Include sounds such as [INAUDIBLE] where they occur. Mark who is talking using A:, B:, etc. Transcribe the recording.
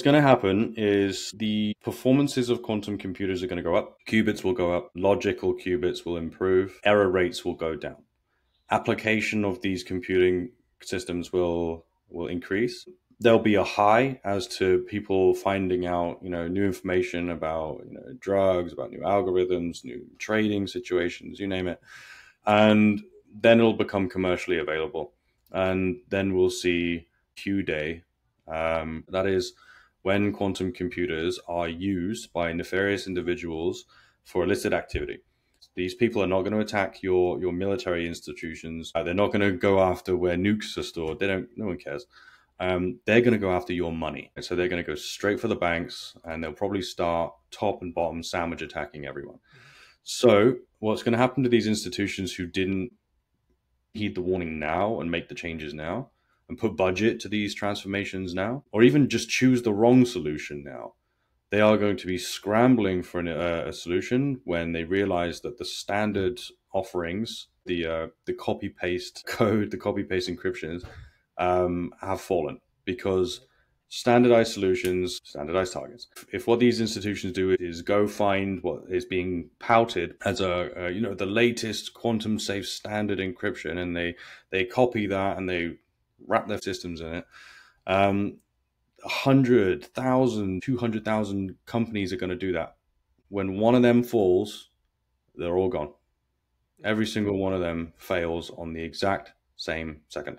A: what's going to happen is the performances of quantum computers are going to go up, qubits will go up, logical qubits will improve, error rates will go down. Application of these computing systems will will increase. There'll be a high as to people finding out, you know, new information about, you know, drugs, about new algorithms, new trading situations, you name it. And then it'll become commercially available. And then we'll see Q day. Um, that is when quantum computers are used by nefarious individuals for illicit activity. These people are not going to attack your your military institutions. Uh, they're not going to go after where nukes are stored. They don't. No one cares. Um, they're going to go after your money. And so they're going to go straight for the banks, and they'll probably start top and bottom sandwich attacking everyone. So what's going to happen to these institutions who didn't heed the warning now and make the changes now? And put budget to these transformations now, or even just choose the wrong solution now, they are going to be scrambling for an, uh, a solution when they realize that the standard offerings, the uh, the copy paste [LAUGHS] code, the copy paste encryptions, um, have fallen because standardized solutions, standardized targets. If what these institutions do is go find what is being touted as a, a, you know the latest quantum safe standard encryption, and they they copy that and they wrap their systems in it. Um, 100,000, 200,000 companies are going to do that. When one of them falls, they're all gone. Every single one of them fails on the exact same second.